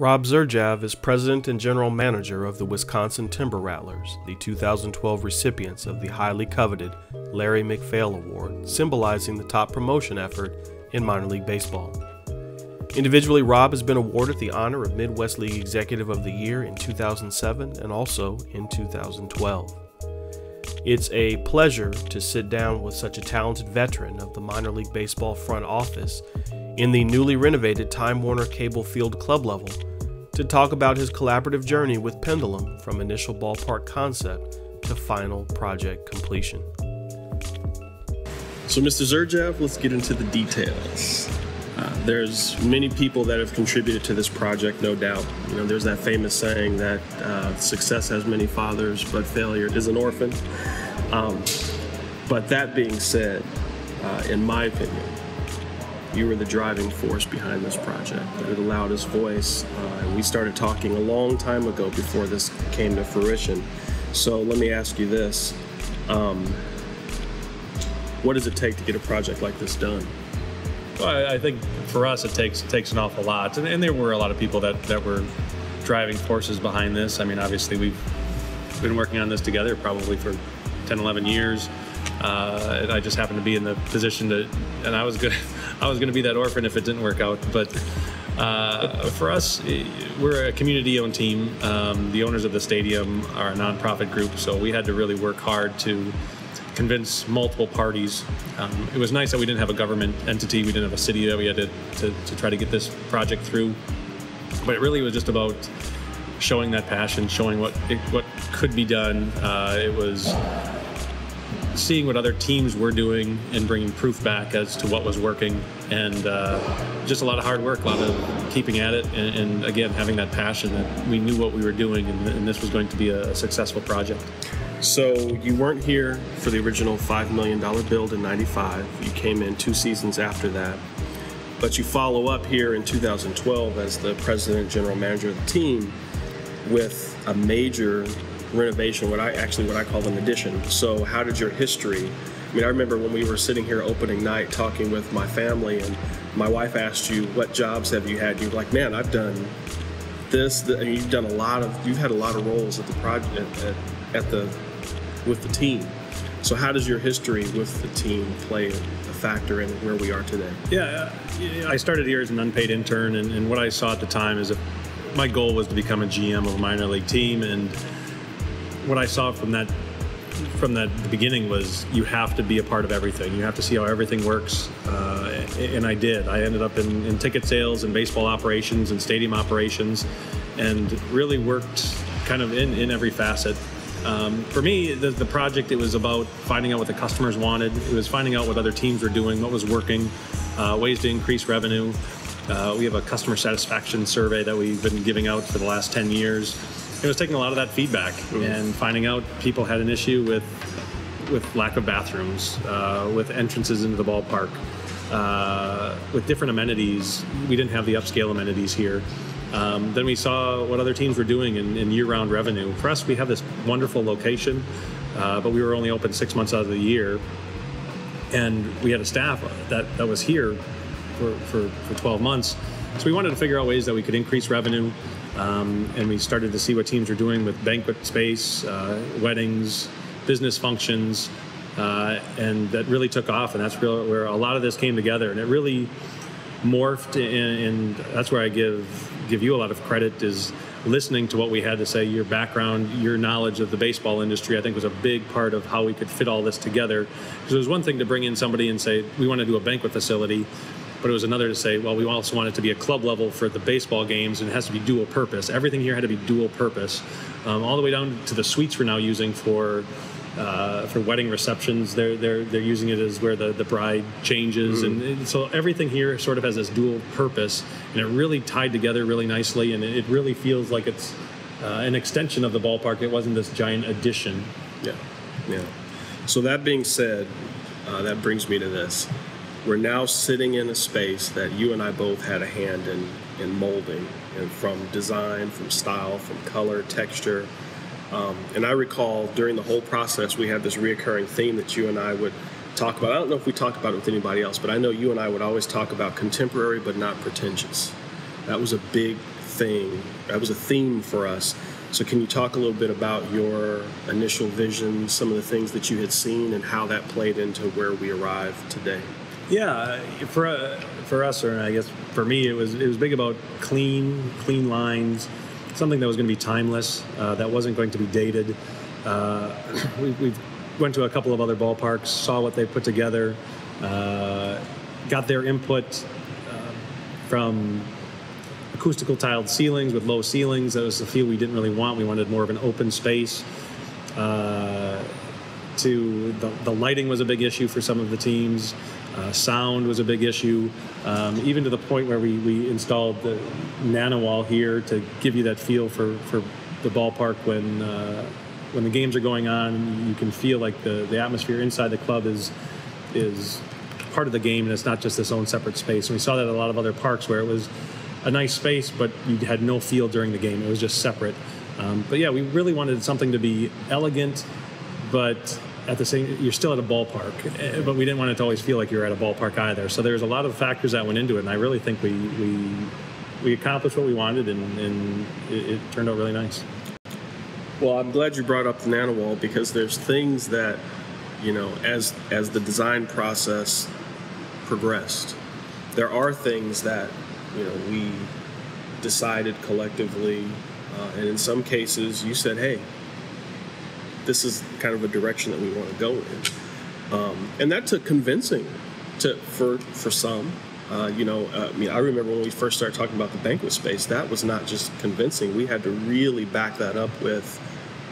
Rob Zerjav is president and general manager of the Wisconsin Timber Rattlers, the 2012 recipients of the highly coveted Larry MacPhail Award, symbolizing the top promotion effort in minor league baseball. Individually, Rob has been awarded the honor of Midwest League Executive of the Year in 2007 and also in 2012. It's a pleasure to sit down with such a talented veteran of the minor league baseball front office in the newly renovated Time Warner Cable Field club level to talk about his collaborative journey with Pendulum from initial ballpark concept to final project completion. So, Mr. Zerjav, let's get into the details. Uh, there's many people that have contributed to this project, no doubt. You know, there's that famous saying that uh, success has many fathers, but failure is an orphan. Um, but that being said, uh, in my opinion, you were the driving force behind this project. You're the loudest voice. Uh, we started talking a long time ago before this came to fruition. So let me ask you this. Um, what does it take to get a project like this done? Well, I think for us it takes takes an awful lot, and, and, there were a lot of people that, that were driving forces behind this. I mean, obviously we've been working on this together probably for 10, 11 years. Uh, I just happened to be in the position to, and I was good. I was going to be that orphan if it didn't work out. But uh, for us, we're a community-owned team. Um, the owners of the stadium are a nonprofit group, so we had to really work hard to convince multiple parties. Um, it was nice that we didn't have a government entity. We didn't have a city that we had to, to, to try to get this project through. But it really was just about showing that passion, showing what it, what could be done. Uh, it was seeing what other teams were doing and bringing proof back as to what was working, and uh, just a lot of hard work, a lot of keeping at it, and, and, again having that passion that we knew what we were doing, and, and this was going to be a, successful project. So you weren't here for the original $5 million build in 95. You came in two seasons after that. But you follow up here in 2012 as the president general manager of the team with a major renovation, what I actually what I call an addition. So how did your history? I mean, I remember when we were sitting here opening night talking with my family, and my wife asked you, "What jobs have you had?" You're like, "Man, I've done this. The, and you've done a lot of. You've had a lot of roles at the project at, at the with the team. So how does your history with the team play a factor in where we are today? Uh, yeah, I started here as an unpaid intern, and, and what I saw at the time is that my goal was to become a GM of a minor league team, and what I saw from that from that the beginning was you have to be a part of everything. You have to see how everything works, uh, and I did. I ended up in, in, ticket sales and baseball operations and stadium operations, and really worked kind of in, in every facet. Um, for me, the, the, project it was about finding out what the customers wanted. It was finding out what other teams were doing, what was working, uh, ways to increase revenue. Uh, we have a customer satisfaction survey that we've been giving out for the last 10 years it was taking a lot of that feedback mm-hmm. and finding out people had an issue with with lack of bathrooms, uh, with entrances into the ballpark, uh, with different amenities. We didn't have the upscale amenities here. Um, then we saw what other teams were doing in, in, year-round revenue. For us, we have this wonderful location, uh, but we were only open six months out of the year, and we had a staff that, that was here for, for, for 12 months. So we wanted to figure out ways that we could increase revenue, um, and we started to see what teams were doing with banquet space, uh, weddings, business functions, uh, and that really took off. And that's real, where a lot of this came together, and it really morphed. And that's where I give give you a lot of credit is listening to what we had to say. Your background, your knowledge of the baseball industry, I think was a big part of how we could fit all this together. Because it was one thing to bring in somebody and say we want to do a banquet facility but it was another to say, well, we also want it to be a club level for the baseball games, and it has to be dual purpose. Everything here had to be dual purpose, um, all the way down to the suites we're now using for uh, for wedding receptions. They're they're they're using it as where the, the bride changes, mm. and, so everything here sort of has this dual purpose, and it really tied together really nicely, and it really feels like it's uh, an extension of the ballpark. It wasn't this giant addition. Yeah, yeah. So that being said, uh, that brings me to this we're now sitting in a space that you and I both had a hand in, in molding, and from design, from style, from color, texture. Um, and I recall during the whole process, we had this reoccurring theme that you and I would talk about. I don't know if we talked about it with anybody else, but I know you and I would always talk about contemporary but not pretentious. That was a big thing. That was a theme for us. So, can you talk a little bit about your initial vision, some of the things that you had seen, and how that played into where we arrived today? Yeah, for uh, for us, or I guess for me, it was it was big about clean, clean lines, something that was going to be timeless, uh, that wasn't going to be dated. Uh, we, we went to a couple of other ballparks, saw what they put together, uh, got their input uh, from acoustical tiled ceilings with low ceilings. That was the feel we didn't really want. We wanted more of an open space. Uh, to the, the lighting was a big issue for some of the teams. Uh, sound was a big issue, um, even to the point where we, we installed the nano wall here to give you that feel for, for the ballpark when uh, when the games are going on. You can feel like the, the atmosphere inside the club is is part of the game, and it's not just its own separate space. And we saw that at a lot of other parks where it was a nice space, but you had no feel during the game. It was just separate. Um, but yeah, we really wanted something to be elegant, but at the same, you're still at a ballpark. Eh, but we didn't want it to always feel like you're at a ballpark either. So there's a lot of factors that went into it, and I really think we we we accomplished what we wanted, and, and it, it turned out really nice. Well, I'm glad you brought up the nano wall because there's things that, you know, as as the design process progressed, there are things that you know, we decided collectively, uh, and in some cases, you said, "Hey, this is kind of a direction that we want to go in," um, and that took convincing to for for some. Uh, you know, uh, I mean, I remember when we first started talking about the banquet space. That was not just convincing. We had to really back that up with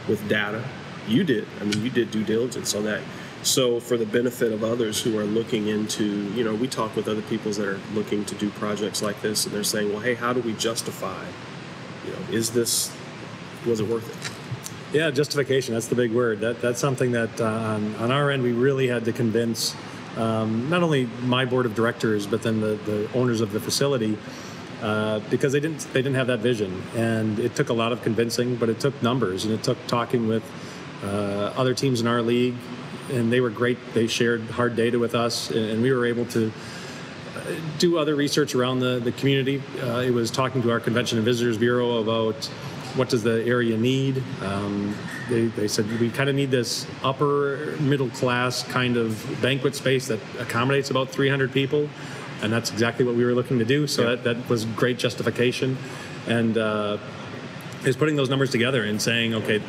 with data. You did. I mean, you did due diligence on that. So, for the benefit of others who are looking into, you know, we talk with other people that are looking to do projects like this, and they're saying, well, hey, how do we justify? You know, is this, was it worth it? Yeah, justification. That's the big word. That that's something that uh, on, on our end we really had to convince um, not only my board of directors, but then the, the owners of the facility, uh, because they didn't they didn't have that vision, and it took a lot of convincing, but it took numbers, and it took talking with uh, other teams in our league, and they were great. They shared hard data with us, and we were able to uh, do other research around the, the community. Uh, it was talking to our Convention and Visitors Bureau about what does the area need. Um, they, they said we kind of need this upper middle class kind of banquet space that accommodates about 300 people, and that's exactly what we were looking to do. So that, that was great justification, and uh, is putting those numbers together and saying, okay,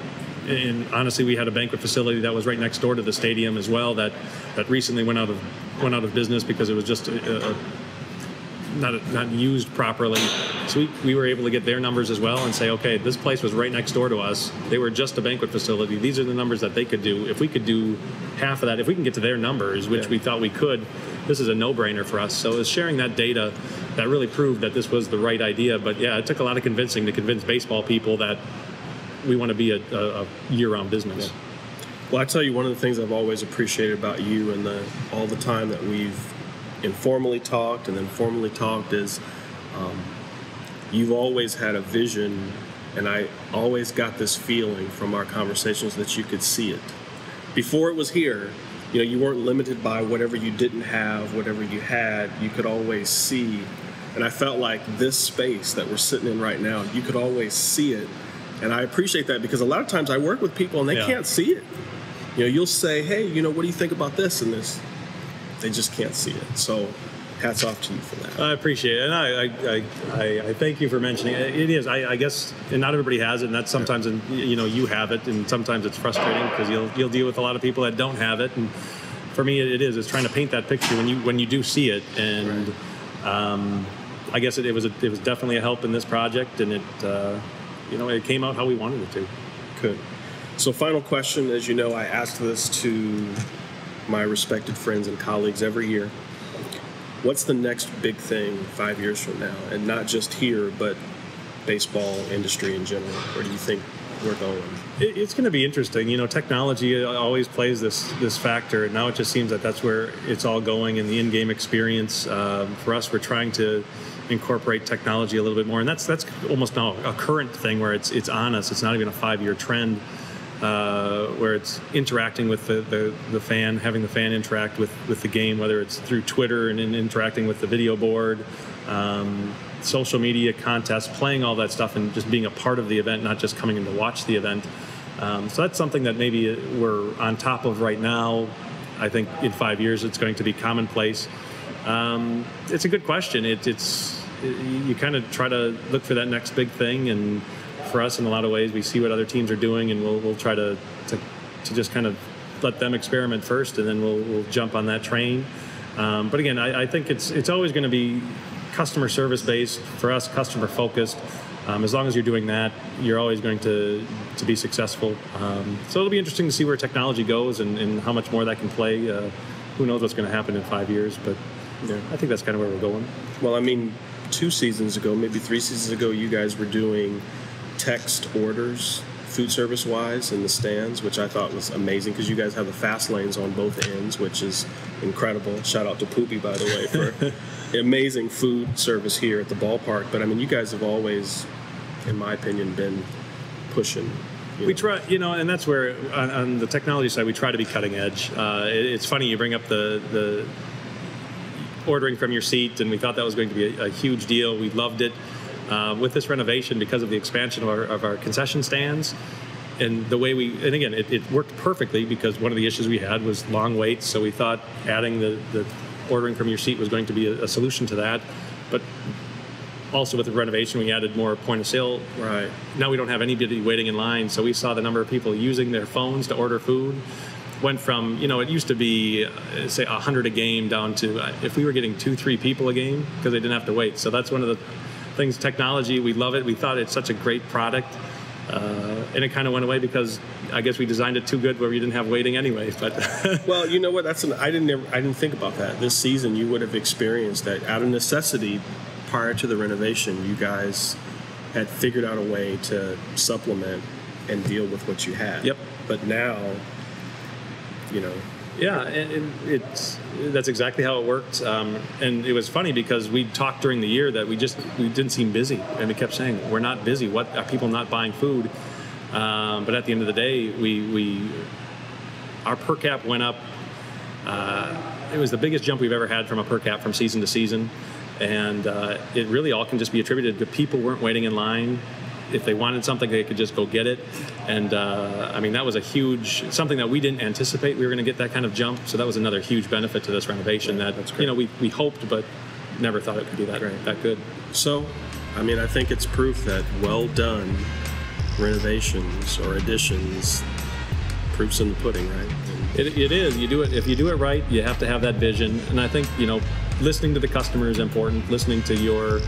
and honestly, we had a banquet facility that was right next door to the stadium as well that that recently went out of went out of business because it was just a, a, not not used properly. So we, we were able to get their numbers as well and say, okay, this place was right next door to us. They were just a banquet facility. These are the numbers that they could do. If we could do half of that, if we can get to their numbers, which yeah. we thought we could, this is a no-brainer for us. So it's sharing that data that really proved that this was the right idea. But yeah, it took a lot of convincing to convince baseball people that we want to be a, a, a year-round business. Yeah. Well, I tell you, one of the things I've always appreciated about you and the, all the time that we've informally talked and then formally talked is um, you've always had a vision, and I always got this feeling from our conversations that you could see it. Before it was here, you know, you weren't limited by whatever you didn't have, whatever you had. You could always see, and I felt like this space that we're sitting in right now, you could always see it and I appreciate that because a lot of times I work with people and they yeah. can't see it. You know, you'll say, "Hey, you know, what do you think about this and this?" They just can't see it. So, hats off to you for that. I appreciate it, and I I, I, I thank you for mentioning it. It is, I, I, guess, and not everybody has it, and that's sometimes, and you know, you have it, and sometimes it's frustrating because you'll you'll deal with a lot of people that don't have it, and for me, it is. It's trying to paint that picture when you when you do see it, and right. um, I guess it, it was a, it was definitely a help in this project, and it. Uh, you know, it came out how we wanted it to. Good. So, final question. As you know, I asked this to my respected friends and colleagues every year. What's the next big thing five years from now? And not just here, but baseball industry in general. Where do you think we're going? It's going to be interesting. You know, technology always plays this this factor, and now it just seems that that's where it's all going in the in-game experience. Um, for us, we're trying to incorporate technology a little bit more, and that's that's almost now a current thing where it's it's on us. It's not even a five year trend. Uh, where it's interacting with the, the, the, fan, having the fan interact with, with the game, whether it's through Twitter and, interacting with the video board. Um, social media contests, playing all that stuff, and just being a part of the event, not just coming in to watch the event. Um, so that's something that maybe we're on top of right now. I think in five years it's going to be commonplace. Um, it's a good question. It, it's it, you kind of try to look for that next big thing, and for us, in a lot of ways, we see what other teams are doing, and we'll, we'll try to, to to just kind of let them experiment first, and then we'll, we'll jump on that train. Um, but again, I, I, think it's it's always going to be customer service based for us, customer focused. Um, as long as you're doing that, you're always going to to be successful. Um, so it'll be interesting to see where technology goes and, and how much more that can play. Uh, who knows what's going to happen in five years? But yeah, I think that's kind of where we're going. Well, I mean, two seasons ago, maybe three seasons ago, you guys were doing text orders food service wise in the stands, which I thought was amazing because you guys have the fast lanes on both ends, which is incredible. Shout out to Poopy, by the way, for amazing food service here at the ballpark. But I mean, you guys have always, in my opinion, been pushing. You know. We try, you know, and that's where on, on, the technology side we try to be cutting edge. Uh, it, it's funny you bring up the the ordering from your seat, and we thought that was going to be a, a huge deal. We loved it. Uh, with this renovation, because of the expansion of our, of our, concession stands, and the way we, and again, it, it, worked perfectly because one of the issues we had was long waits. So we thought adding the, the ordering from your seat was going to be a, a solution to that. But also with the renovation, we added more point of sale. Right. Now we don't have anybody waiting in line, so we saw the number of people using their phones to order food went from you know it used to be uh, say 100 a game down to uh, if we were getting two three people a game because they didn't have to wait so that's one of the things technology we love it we thought it's such a great product uh, and it kind of went away because I guess we designed it too good where we didn't have waiting anyway. But well, you know what? That's an, I didn't I didn't think about that. This season, you would have experienced that out of necessity. Prior to the renovation, you guys had figured out a way to supplement and deal with what you had. Yep. But now, you know, yeah, and it's that's exactly how it worked. Um, and it was funny because we talked during the year that we just we didn't seem busy, and we kept saying we're not busy. What are people not buying food? Um, but at the end of the day, we we our per cap went up. Uh, it was the biggest jump we've ever had from a per cap from season to season, and uh, it really all can just be attributed to people weren't waiting in line if they wanted something, they could just go get it. And uh, I mean, that was a huge something that we didn't anticipate we were going to get that kind of jump. So that was another huge benefit to this renovation. That you know we, we hoped, but never thought it could be that great. that good. So, I mean, I think it's proof that well done renovations or additions proofs in the pudding, right? It, it is. You do it if you do it right. You have to have that vision, and I think you know, listening to the customer is important. Listening to your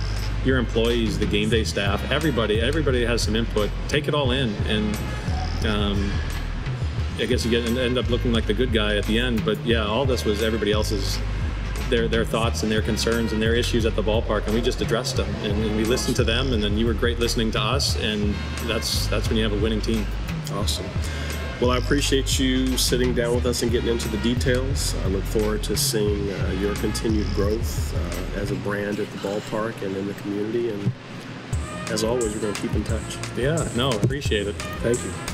your employees, the game day staff, everybody, everybody has some input. Take it all in, and um, I guess you get end up looking like the good guy at the end. But yeah, all this was everybody else's their their thoughts and their concerns and their issues at the ballpark, and we just addressed them and, and we listened to them, and then you were great listening to us, and that's that's when you have a winning team. Awesome. Well, I appreciate you sitting down with us and getting into the details. I look forward to seeing uh, your continued growth uh, as a brand at the ballpark and in the community. And as always, we're going to keep in touch. Yeah, no, appreciate it. Thank you.